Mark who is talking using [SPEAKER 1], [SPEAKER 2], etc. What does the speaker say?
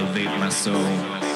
[SPEAKER 1] elevate my soul.